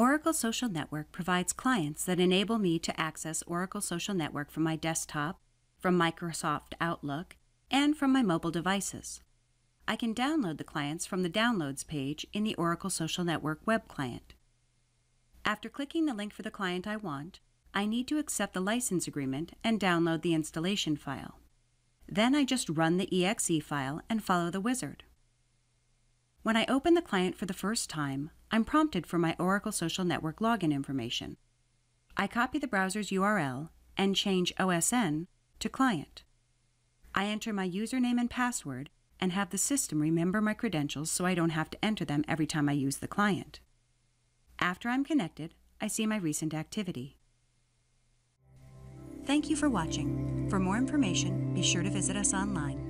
Oracle Social Network provides clients that enable me to access Oracle Social Network from my desktop, from Microsoft Outlook, and from my mobile devices. I can download the clients from the Downloads page in the Oracle Social Network web client. After clicking the link for the client I want, I need to accept the license agreement and download the installation file. Then I just run the exe file and follow the wizard. When I open the client for the first time, I'm prompted for my Oracle Social Network login information. I copy the browser's URL and change OSN to client. I enter my username and password and have the system remember my credentials so I don't have to enter them every time I use the client. After I'm connected, I see my recent activity. Thank you for watching. For more information, be sure to visit us online.